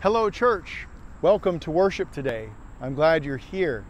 Hello, church. Welcome to worship today. I'm glad you're here.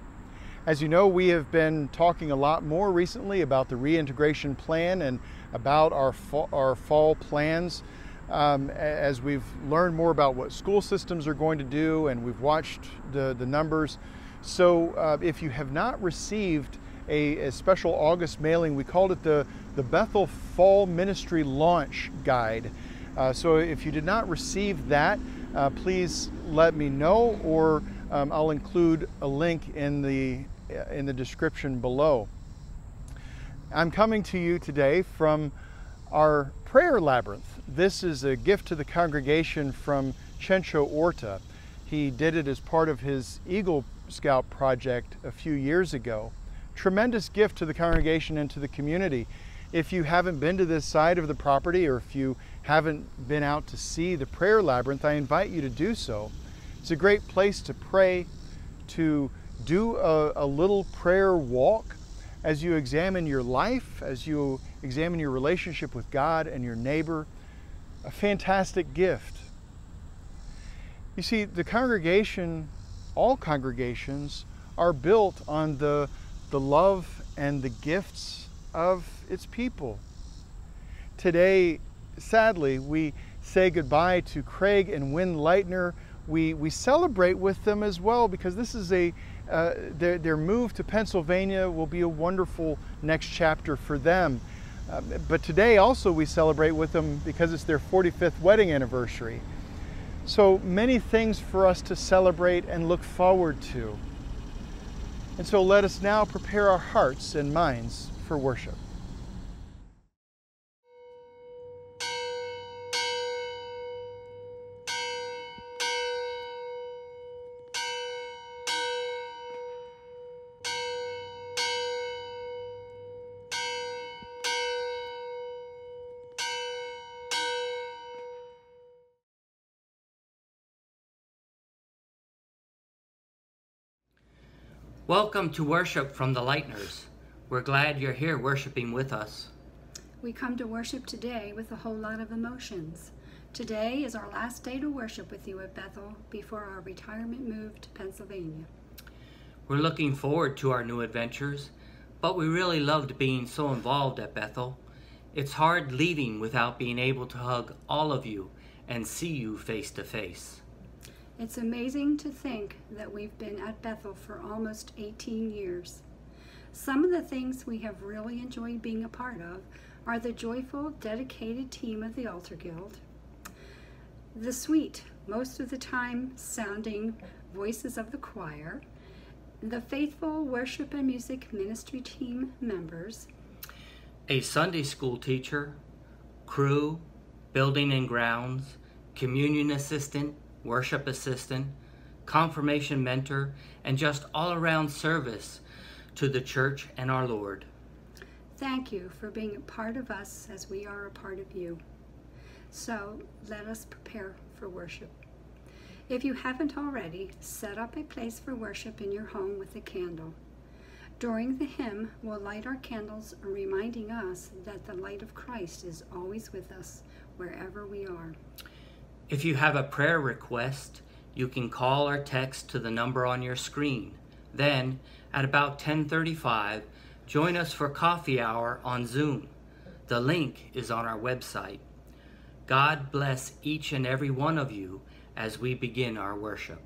As you know, we have been talking a lot more recently about the reintegration plan and about our fall, our fall plans. Um, as we've learned more about what school systems are going to do, and we've watched the, the numbers. So, uh, if you have not received a, a, special August mailing, we called it the, the Bethel Fall Ministry Launch Guide. Uh, so, if you did not receive that, uh, please let me know, or um, I'll include a link in the in the description below. I'm coming to you today from our prayer labyrinth. This is a gift to the congregation from Chencho Orta. He did it as part of his Eagle Scout project a few years ago. Tremendous gift to the congregation and to the community. If you haven't been to this side of the property or if you haven't been out to see the prayer labyrinth, I invite you to do so. It's a great place to pray, to do a, a little prayer walk as you examine your life, as you examine your relationship with God and your neighbor. A fantastic gift. You see, the congregation, all congregations, are built on the, the love and the gifts of its people. Today, sadly, we say goodbye to Craig and Wynn Leitner. We, we celebrate with them as well because this is a, uh, their, their move to Pennsylvania will be a wonderful next chapter for them. Uh, but today also we celebrate with them because it's their 45th wedding anniversary. So many things for us to celebrate and look forward to. And so let us now prepare our hearts and minds for worship. Welcome to worship from the Leitners. We're glad you're here worshiping with us. We come to worship today with a whole lot of emotions. Today is our last day to worship with you at Bethel before our retirement move to Pennsylvania. We're looking forward to our new adventures, but we really loved being so involved at Bethel. It's hard leaving without being able to hug all of you and see you face to face. It's amazing to think that we've been at Bethel for almost 18 years. Some of the things we have really enjoyed being a part of are the joyful, dedicated team of the Altar Guild, the sweet, most of the time sounding voices of the choir, the faithful worship and music ministry team members, a Sunday school teacher, crew, building and grounds, communion assistant, worship assistant, confirmation mentor, and just all around service to the church and our Lord. Thank you for being a part of us as we are a part of you. So let us prepare for worship. If you haven't already, set up a place for worship in your home with a candle. During the hymn, we'll light our candles, reminding us that the light of Christ is always with us wherever we are. If you have a prayer request, you can call or text to the number on your screen. Then, at about 10:35, join us for coffee hour on Zoom. The link is on our website. God bless each and every one of you as we begin our worship.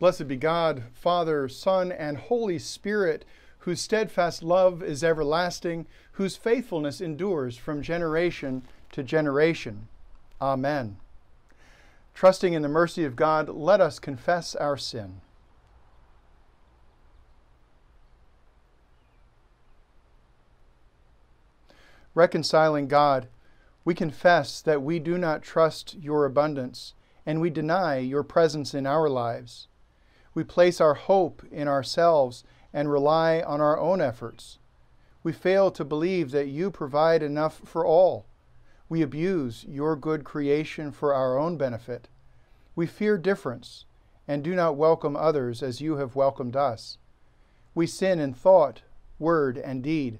Blessed be God, Father, Son, and Holy Spirit whose steadfast love is everlasting, whose faithfulness endures from generation to generation. Amen. Trusting in the mercy of God, let us confess our sin. Reconciling God, we confess that we do not trust your abundance, and we deny your presence in our lives. We place our hope in ourselves and rely on our own efforts. We fail to believe that you provide enough for all. We abuse your good creation for our own benefit. We fear difference and do not welcome others as you have welcomed us. We sin in thought, word, and deed.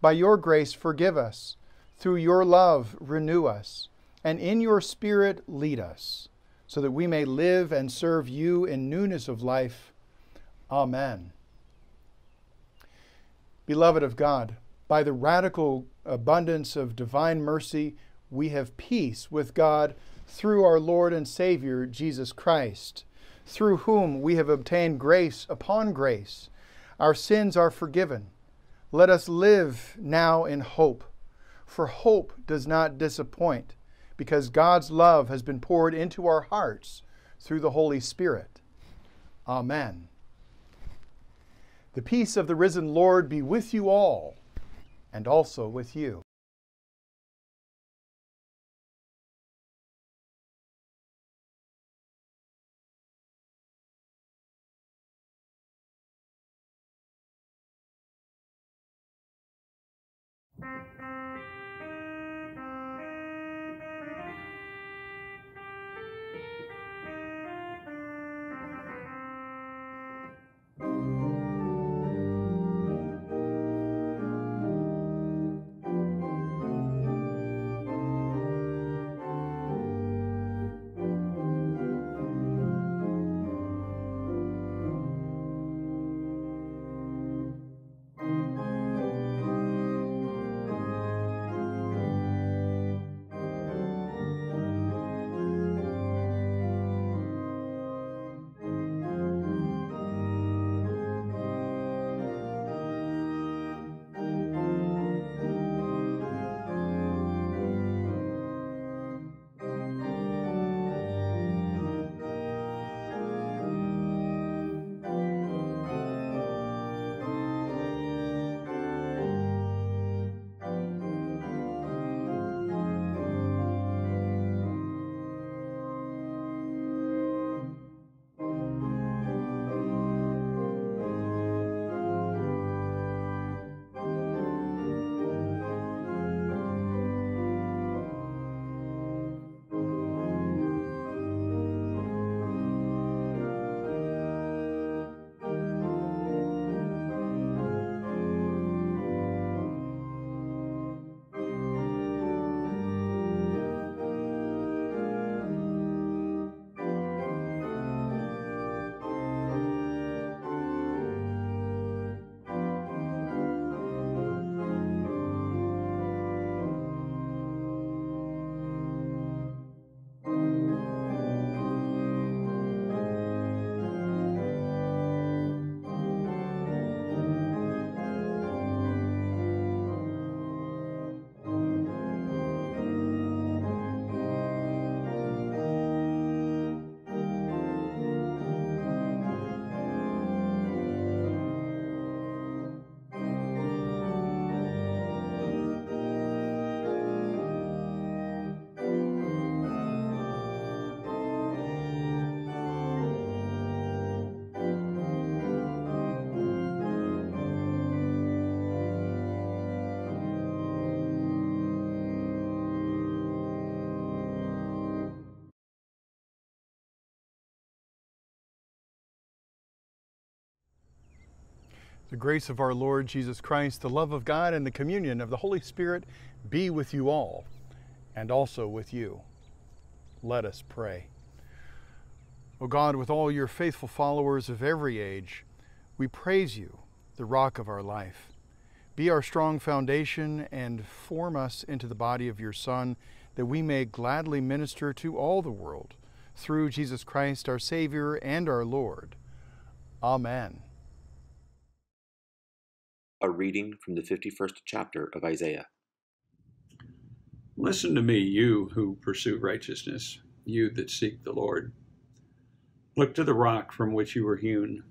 By your grace, forgive us. Through your love, renew us. And in your Spirit, lead us, so that we may live and serve you in newness of life. Amen. Beloved of God, by the radical abundance of divine mercy, we have peace with God through our Lord and Savior, Jesus Christ, through whom we have obtained grace upon grace. Our sins are forgiven. Let us live now in hope, for hope does not disappoint, because God's love has been poured into our hearts through the Holy Spirit. Amen. The peace of the risen Lord be with you all, and also with you. The grace of our Lord Jesus Christ, the love of God, and the communion of the Holy Spirit be with you all, and also with you. Let us pray. O God, with all your faithful followers of every age, we praise you, the rock of our life. Be our strong foundation and form us into the body of your Son, that we may gladly minister to all the world through Jesus Christ, our Savior and our Lord. Amen. A reading from the 51st chapter of Isaiah. Listen to me, you who pursue righteousness, you that seek the Lord. Look to the rock from which you were hewn,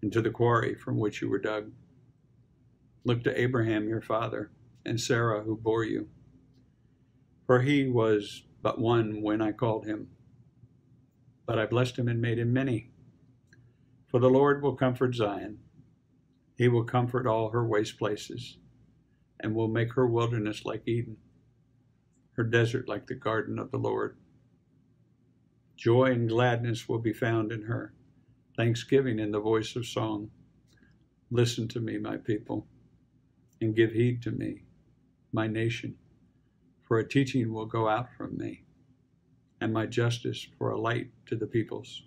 and to the quarry from which you were dug. Look to Abraham your father, and Sarah who bore you. For he was but one when I called him, but I blessed him and made him many. For the Lord will comfort Zion he will comfort all her waste places and will make her wilderness like Eden, her desert like the garden of the Lord. Joy and gladness will be found in her, thanksgiving in the voice of song. Listen to me, my people. and give heed to me, my nation, for a teaching will go out from me, and my justice for a light to the peoples.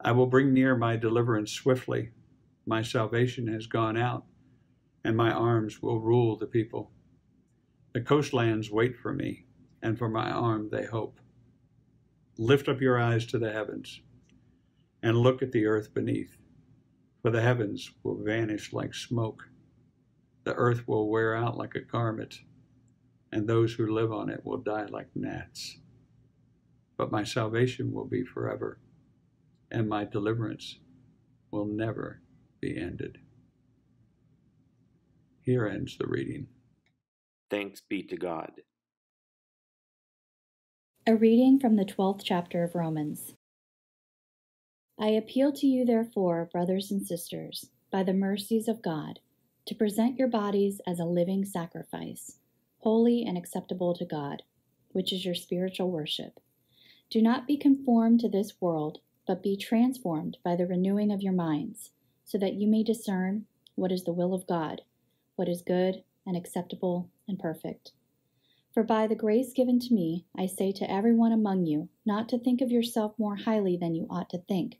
I will bring near my deliverance swiftly. My salvation has gone out, and my arms will rule the people. The coastlands wait for me, and for my arm they hope. Lift up your eyes to the heavens, and look at the earth beneath, for the heavens will vanish like smoke. The earth will wear out like a garment, and those who live on it will die like gnats. But my salvation will be forever, and my deliverance will never be ended. Here ends the reading. Thanks be to God. A reading from the 12th chapter of Romans. I appeal to you, therefore, brothers and sisters, by the mercies of God, to present your bodies as a living sacrifice, holy and acceptable to God, which is your spiritual worship. Do not be conformed to this world, but be transformed by the renewing of your minds, so that you may discern what is the will of God, what is good and acceptable and perfect. For by the grace given to me, I say to everyone among you not to think of yourself more highly than you ought to think,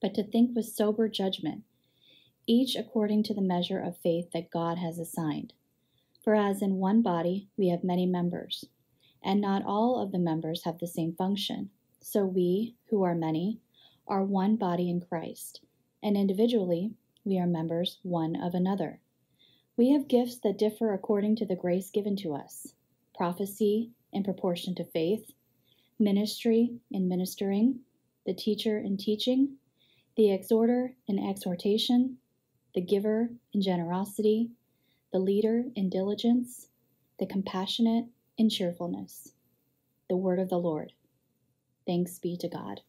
but to think with sober judgment, each according to the measure of faith that God has assigned. For as in one body we have many members, and not all of the members have the same function, so we, who are many, are one body in Christ, and individually we are members one of another. We have gifts that differ according to the grace given to us prophecy in proportion to faith, ministry in ministering, the teacher in teaching, the exhorter in exhortation, the giver in generosity, the leader in diligence, the compassionate in cheerfulness. The word of the Lord. Thanks be to God.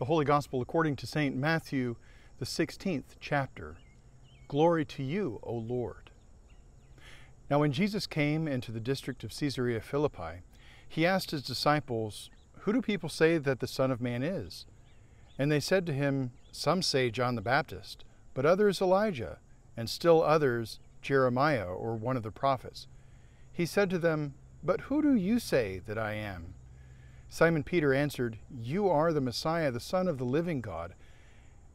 The Holy Gospel according to St. Matthew, the 16th chapter. Glory to you, O Lord. Now, when Jesus came into the district of Caesarea Philippi, he asked his disciples, Who do people say that the Son of Man is? And they said to him, Some say John the Baptist, but others Elijah, and still others Jeremiah or one of the prophets. He said to them, But who do you say that I am? Simon Peter answered, You are the Messiah, the Son of the living God.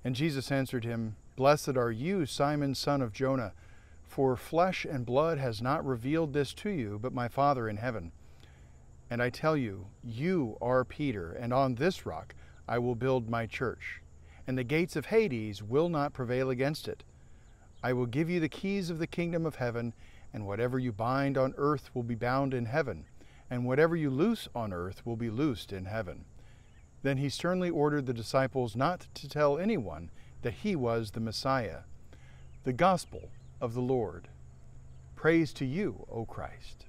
And Jesus answered him, Blessed are you, Simon, son of Jonah, for flesh and blood has not revealed this to you, but my Father in heaven. And I tell you, you are Peter, and on this rock I will build my church, and the gates of Hades will not prevail against it. I will give you the keys of the kingdom of heaven, and whatever you bind on earth will be bound in heaven and whatever you loose on earth will be loosed in heaven. Then he sternly ordered the disciples not to tell anyone that he was the Messiah. The Gospel of the Lord. Praise to you, O Christ.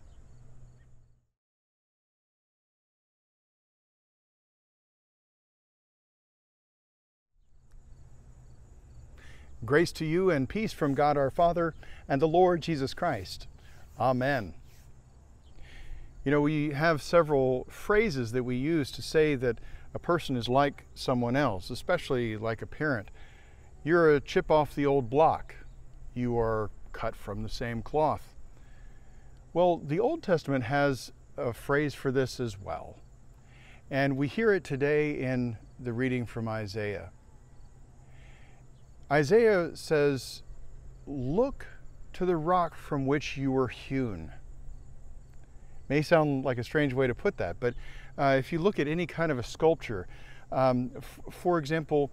Grace to you and peace from God our Father and the Lord Jesus Christ. Amen. You know, we have several phrases that we use to say that a person is like someone else, especially like a parent. You're a chip off the old block. You are cut from the same cloth. Well, the Old Testament has a phrase for this as well. And we hear it today in the reading from Isaiah. Isaiah says, Look to the rock from which you were hewn. May sound like a strange way to put that, but uh, if you look at any kind of a sculpture, um, for example,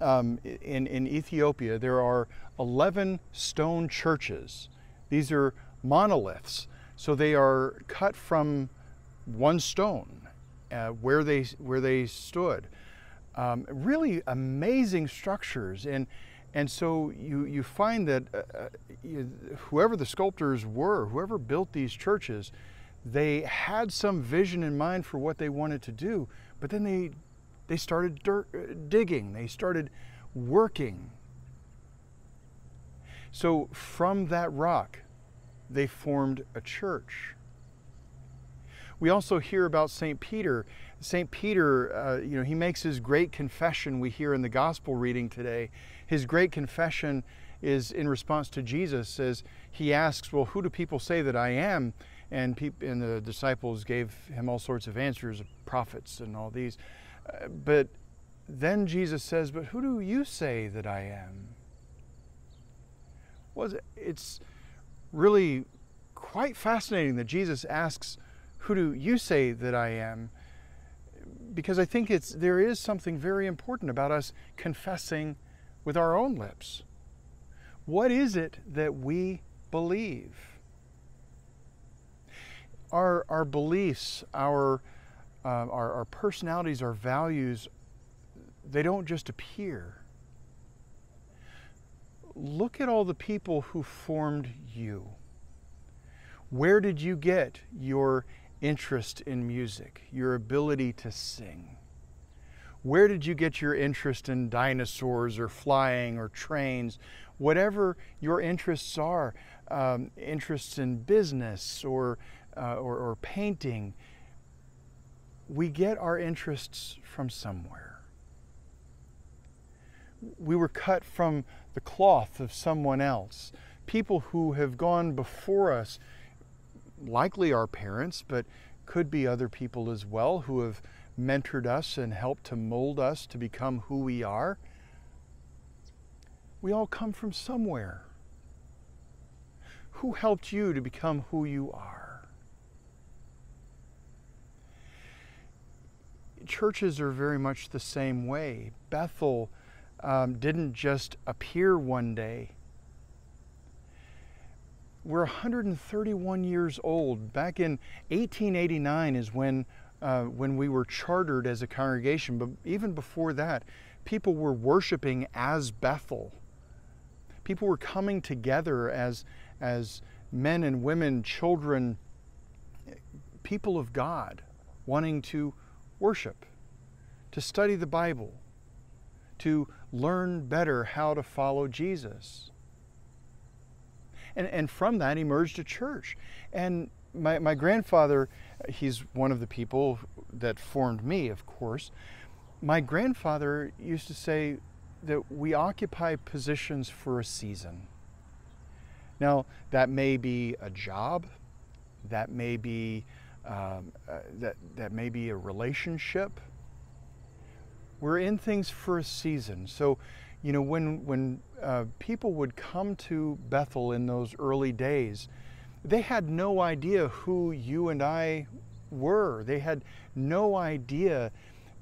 um, in, in Ethiopia, there are 11 stone churches. These are monoliths, so they are cut from one stone uh, where, they, where they stood. Um, really amazing structures. And, and so you, you find that uh, uh you, whoever the sculptors were, whoever built these churches, they had some vision in mind for what they wanted to do, but then they they started dirt, digging, they started working. So from that rock, they formed a church. We also hear about St. Peter St. Peter, uh, you know, he makes his great confession we hear in the gospel reading today. His great confession is in response to Jesus as he asks, Well, who do people say that I am? And, and the disciples gave him all sorts of answers, of prophets and all these. Uh, but then Jesus says, But who do you say that I am? Was it? It's really quite fascinating that Jesus asks, Who do you say that I am? Because I think it's there is something very important about us confessing with our own lips. What is it that we believe? Our, our beliefs, our, uh, our, our personalities, our values, they don't just appear. Look at all the people who formed you. Where did you get your interest in music, your ability to sing? Where did you get your interest in dinosaurs or flying or trains? Whatever your interests are, um, interests in business or, uh, or, or painting, we get our interests from somewhere. We were cut from the cloth of someone else. People who have gone before us, likely our parents, but could be other people as well, who have mentored us and helped to mold us to become who we are. We all come from somewhere. Who helped you to become who you are? Churches are very much the same way. Bethel um, didn't just appear one day. We're 131 years old. Back in 1889 is when, uh, when we were chartered as a congregation, but even before that, people were worshiping as Bethel. People were coming together as, as men and women, children, people of God, wanting to worship, to study the Bible, to learn better how to follow Jesus. And, and from that emerged a church. And my, my grandfather, he's one of the people that formed me, of course. My grandfather used to say that we occupy positions for a season. Now, that may be a job, that may be, um, uh, that, that may be a relationship, we're in things for a season. So, you know, when when uh, people would come to Bethel in those early days, they had no idea who you and I were. They had no idea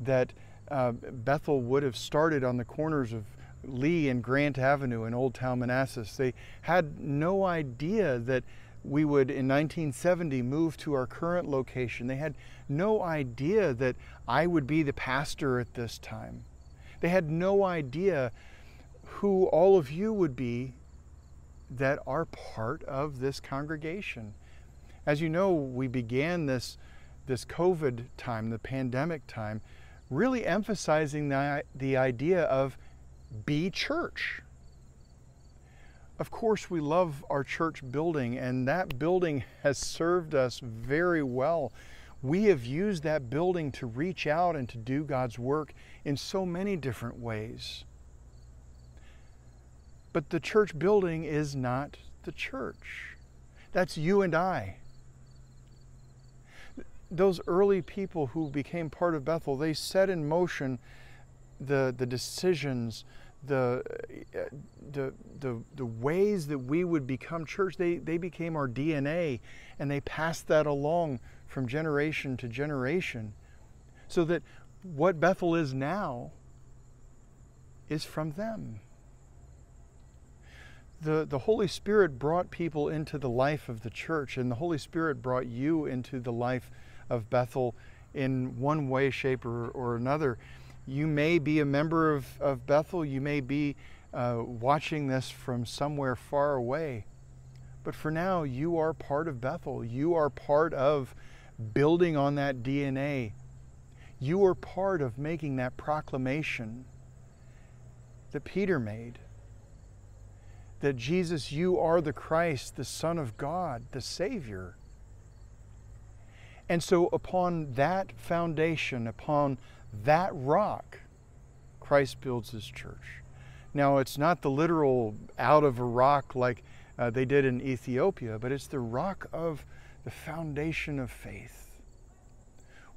that uh, Bethel would have started on the corners of Lee and Grant Avenue in Old Town Manassas. They had no idea that we would in 1970 move to our current location. They had no idea that I would be the pastor at this time. They had no idea who all of you would be that are part of this congregation. As you know, we began this, this COVID time, the pandemic time, really emphasizing the, the idea of be church. Of course, we love our church building, and that building has served us very well. We have used that building to reach out and to do God's work in so many different ways. But the church building is not the church. That's you and I. Those early people who became part of Bethel, they set in motion the, the decisions, the, uh, the, the, the ways that we would become church, they, they became our DNA and they passed that along from generation to generation. So that what Bethel is now is from them. The, the Holy Spirit brought people into the life of the church, and the Holy Spirit brought you into the life of Bethel in one way, shape, or, or another. You may be a member of, of Bethel, you may be uh, watching this from somewhere far away, but for now, you are part of Bethel. You are part of building on that DNA. You are part of making that proclamation that Peter made that Jesus, you are the Christ, the Son of God, the Savior. And so, upon that foundation, upon that rock, Christ builds his church. Now, it's not the literal out of a rock like uh, they did in Ethiopia, but it's the rock of the foundation of faith.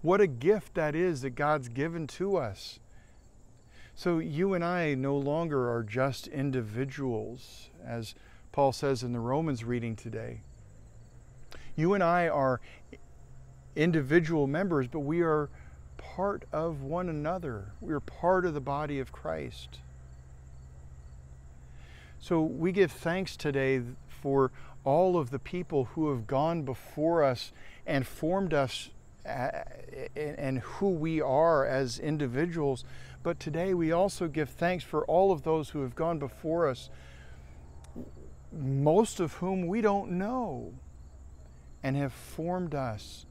What a gift that is that God's given to us. So, you and I no longer are just individuals, as Paul says in the Romans reading today. You and I are individual members, but we are part of one another. We are part of the body of Christ. So we give thanks today for all of the people who have gone before us and formed us and who we are as individuals. But today we also give thanks for all of those who have gone before us, most of whom we don't know, and have formed us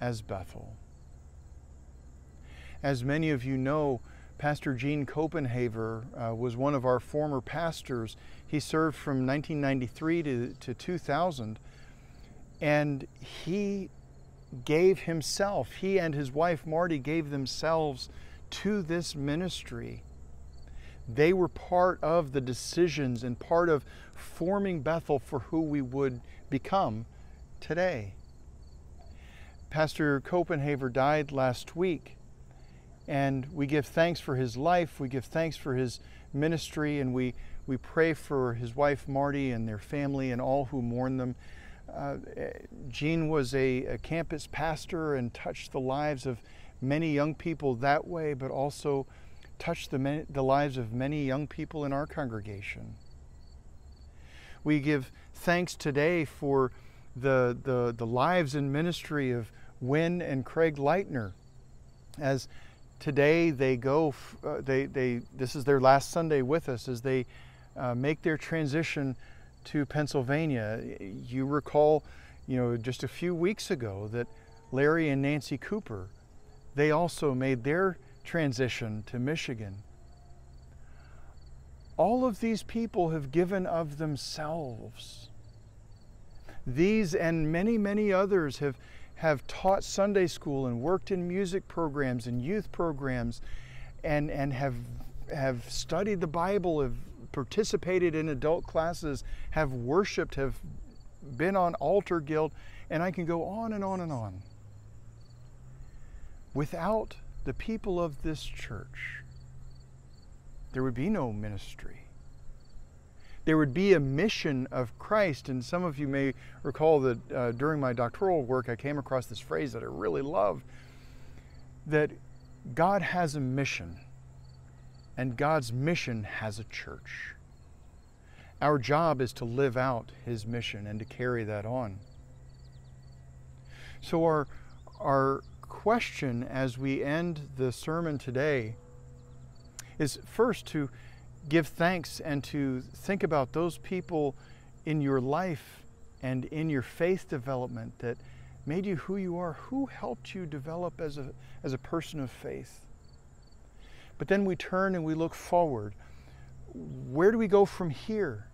as Bethel. As many of you know, Pastor Gene Copenhaver uh, was one of our former pastors. He served from 1993 to, to 2000, and he gave himself, he and his wife Marty gave themselves to this ministry. They were part of the decisions and part of forming Bethel for who we would become today. Pastor Copenhaver died last week, and we give thanks for his life, we give thanks for his ministry, and we, we pray for his wife Marty and their family and all who mourn them. Uh, Gene was a, a campus pastor and touched the lives of many young people that way, but also touched the, many, the lives of many young people in our congregation. We give thanks today for the, the, the lives and ministry of Wynn and Craig Leitner. As today they go, uh, they, they, this is their last Sunday with us as they uh, make their transition to Pennsylvania. You recall, you know, just a few weeks ago that Larry and Nancy Cooper, they also made their transition to Michigan. All of these people have given of themselves. These and many, many others have have taught Sunday school and worked in music programs and youth programs and, and have, have studied the Bible, have participated in adult classes, have worshiped, have been on altar guild, and I can go on and on and on. Without the people of this church, there would be no ministry there would be a mission of Christ. And some of you may recall that uh, during my doctoral work, I came across this phrase that I really love that God has a mission, and God's mission has a church. Our job is to live out His mission and to carry that on. So, our, our question as we end the sermon today is first to give thanks and to think about those people in your life and in your faith development that made you who you are, who helped you develop as a, as a person of faith. But then we turn and we look forward. Where do we go from here?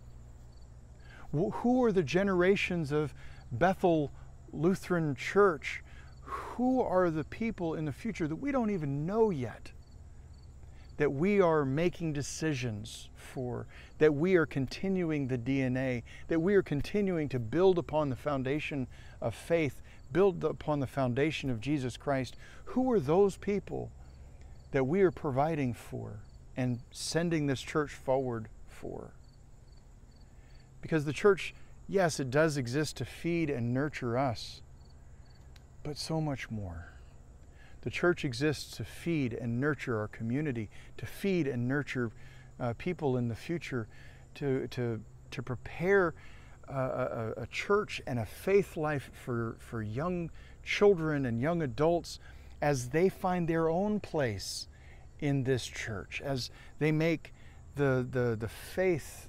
Who are the generations of Bethel Lutheran Church? Who are the people in the future that we don't even know yet? That we are making decisions for, that we are continuing the DNA, that we are continuing to build upon the foundation of faith, build upon the foundation of Jesus Christ. Who are those people that we are providing for and sending this church forward for? Because the church, yes, it does exist to feed and nurture us, but so much more. The church exists to feed and nurture our community, to feed and nurture uh, people in the future, to, to, to prepare uh, a, a, church and a faith life for, for young children and young adults as they find their own place in this church, as they make the, the, the faith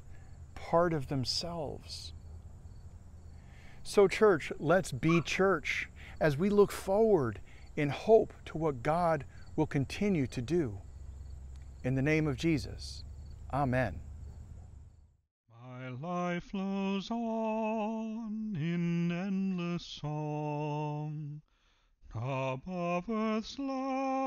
part of themselves. So, church, let's be church as we look forward in hope to what God will continue to do. In the name of Jesus, Amen. My life flows on in endless song, above earth's lamentation.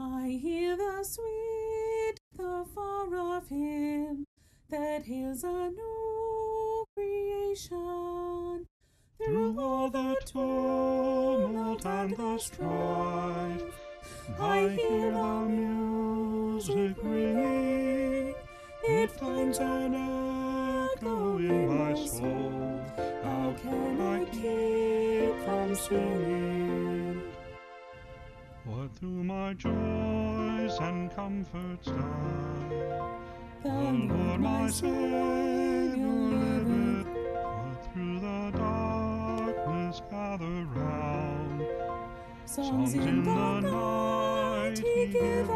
I hear the sweet, the far off hymn that hails a new creation. Through all the tumult and the strife, I hear the music ringing. It finds an echo in my soul. How can I keep from singing? What through my joys and comforts die, The Lord my Savior Songs in the night he giveth.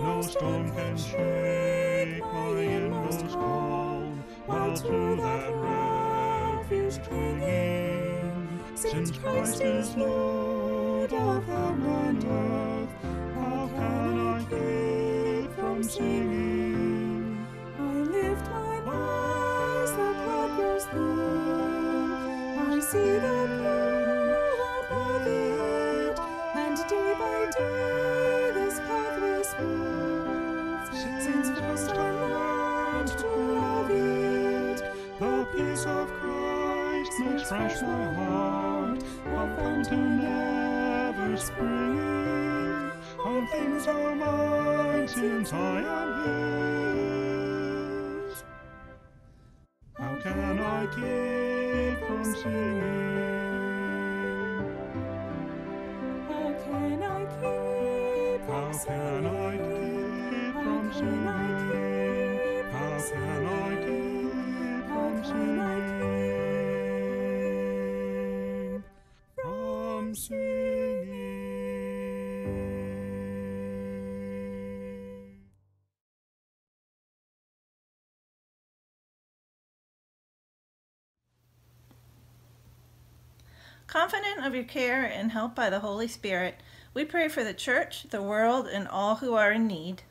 No storm can shake my inmost calm, while to that refuge clinging, since Christ is Lord of heaven and earth, how can I keep from singing? I lift my eyes, the grows thin. I see the Fresh my heart, a fountain ever springing. All things are mine since I am His. How can I keep from singing? how can I keep How can I keep from singing? Confident of your care and helped by the Holy Spirit, we pray for the church, the world, and all who are in need.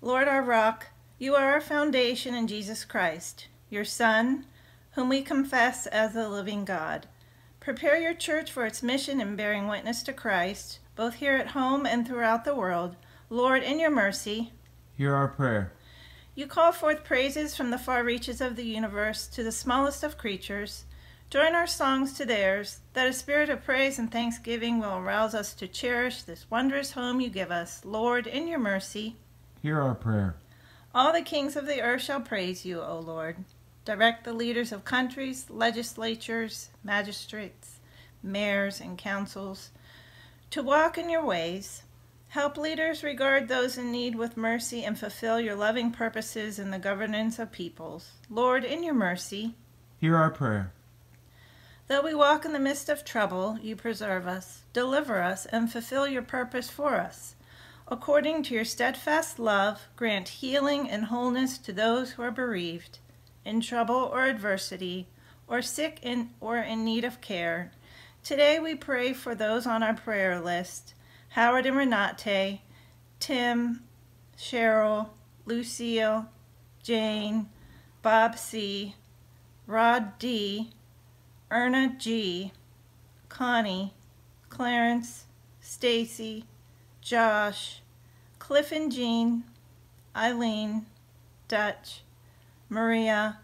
Lord our rock, you are our foundation in Jesus Christ, your Son, whom we confess as the living God. Prepare your church for its mission in bearing witness to Christ, both here at home and throughout the world. Lord, in your mercy, Hear our prayer. You call forth praises from the far reaches of the universe to the smallest of creatures. Join our songs to theirs, that a spirit of praise and thanksgiving will arouse us to cherish this wondrous home you give us. Lord, in your mercy, Hear our prayer. all the kings of the earth shall praise you, O Lord. Direct the leaders of countries, legislatures, magistrates, mayors, and councils to walk in your ways. Help leaders regard those in need with mercy and fulfill your loving purposes in the governance of peoples. Lord, in your mercy, Hear our prayer. though we walk in the midst of trouble, you preserve us, deliver us, and fulfill your purpose for us. According to your steadfast love, grant healing and wholeness to those who are bereaved, in trouble or adversity, or sick in, or in need of care. Today we pray for those on our prayer list Howard and Renate, Tim, Cheryl, Lucille, Jane, Bob C., Rod D., Erna G., Connie, Clarence, Stacy, Josh, Cliff and Jean, Eileen, Dutch, Maria,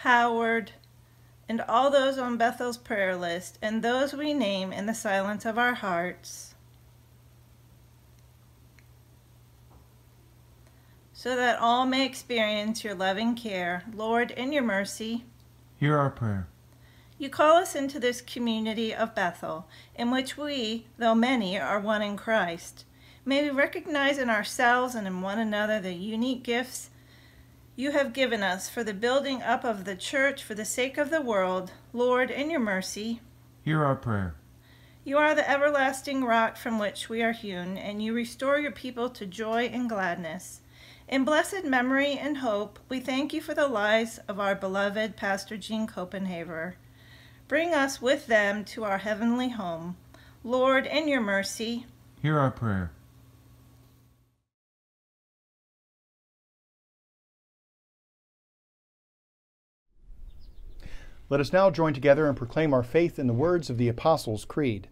Howard, and all those on Bethel's prayer list, and those we name in the silence of our hearts, so that all may experience your loving care. Lord, in your mercy, Hear our prayer. you call us into this community of Bethel, in which we, though many, are one in Christ. May we recognize in ourselves and in one another the unique gifts you have given us for the building up of the church for the sake of the world. Lord, in your mercy, Hear our prayer. you are the everlasting rock from which we are hewn, and you restore your people to joy and gladness. In blessed memory and hope, we thank you for the lives of our beloved Pastor Gene Copenhaver. Bring us with them to our heavenly home. Lord, in your mercy, hear our prayer. Let us now join together and proclaim our faith in the words of the Apostles' Creed.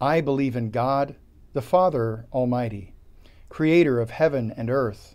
I believe in God, the Father Almighty, creator of heaven and earth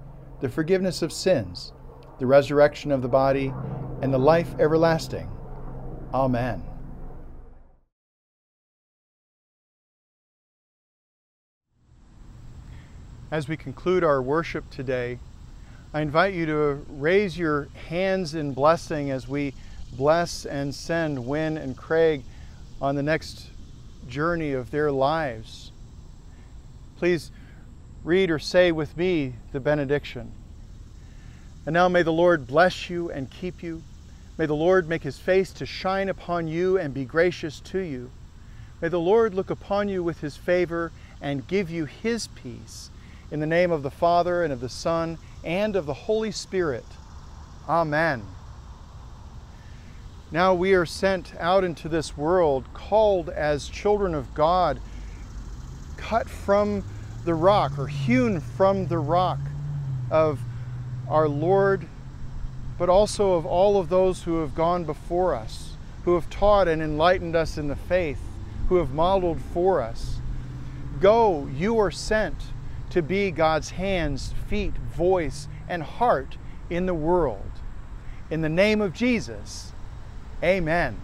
the forgiveness of sins, the resurrection of the body, and the life everlasting. Amen. As we conclude our worship today, I invite you to raise your hands in blessing as we bless and send Wynn and Craig on the next journey of their lives. Please read or say with me the benediction. And now may the Lord bless you and keep you. May the Lord make his face to shine upon you and be gracious to you. May the Lord look upon you with his favor and give you his peace. In the name of the Father, and of the Son, and of the Holy Spirit. Amen. Now we are sent out into this world, called as children of God, cut from the rock or hewn from the rock of our Lord, but also of all of those who have gone before us, who have taught and enlightened us in the faith, who have modeled for us. Go, you are sent to be God's hands, feet, voice, and heart in the world. In the name of Jesus, amen.